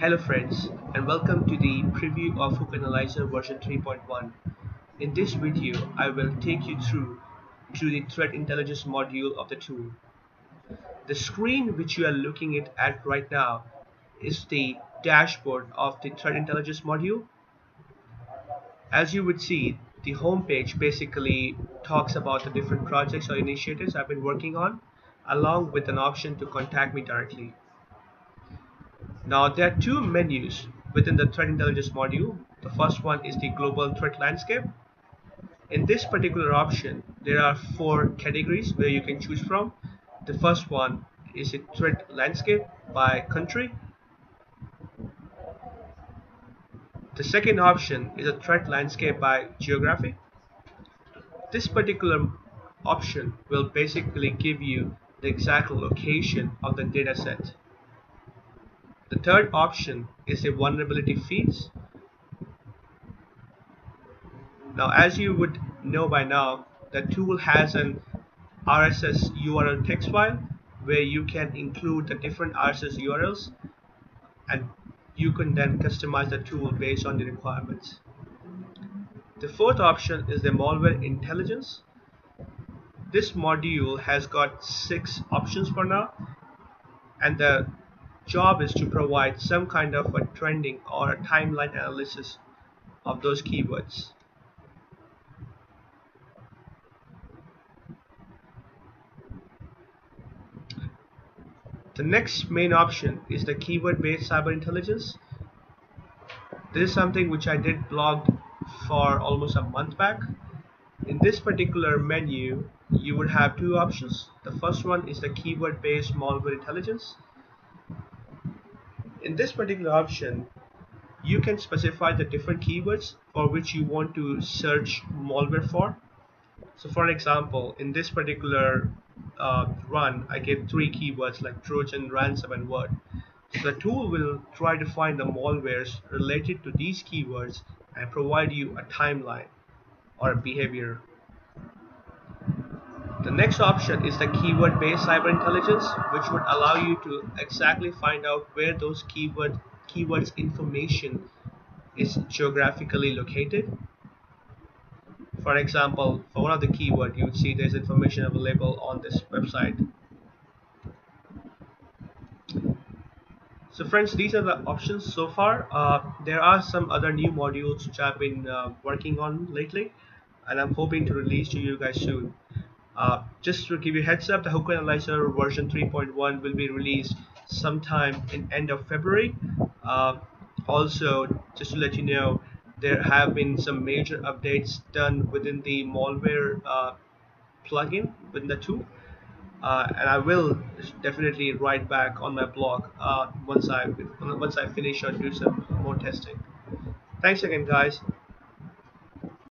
Hello friends and welcome to the preview of Hook Analyser version 3.1. In this video I will take you through to the threat intelligence module of the tool. The screen which you are looking at right now is the dashboard of the threat intelligence module. As you would see the home page basically talks about the different projects or initiatives I've been working on along with an option to contact me directly. Now there are two menus within the threat intelligence module. The first one is the global threat landscape. In this particular option, there are four categories where you can choose from. The first one is a threat landscape by country. The second option is a threat landscape by geography. This particular option will basically give you the exact location of the data set. The third option is a vulnerability feeds. Now as you would know by now, the tool has an RSS URL text file where you can include the different RSS URLs and you can then customize the tool based on the requirements. The fourth option is the malware intelligence. This module has got six options for now and the job is to provide some kind of a trending or a timeline analysis of those keywords. The next main option is the keyword based cyber intelligence. This is something which I did blog for almost a month back. In this particular menu, you would have two options. The first one is the keyword based malware intelligence in this particular option you can specify the different keywords for which you want to search malware for. So for example in this particular uh, run I gave three keywords like Trojan, ransom and word. So the tool will try to find the malwares related to these keywords and provide you a timeline or a behavior the next option is the keyword based cyber intelligence which would allow you to exactly find out where those keyword keywords information is geographically located. For example, for one of the keyword you would see there's information available on this website. So friends, these are the options so far. Uh, there are some other new modules which I've been uh, working on lately and I'm hoping to release to you guys soon. Uh, just to give you a heads up, the Hook Analyser version 3.1 will be released sometime in end of February. Uh, also, just to let you know, there have been some major updates done within the malware uh, plugin within the tool. Uh, and I will definitely write back on my blog uh, once I once I finish or do some more testing. Thanks again, guys.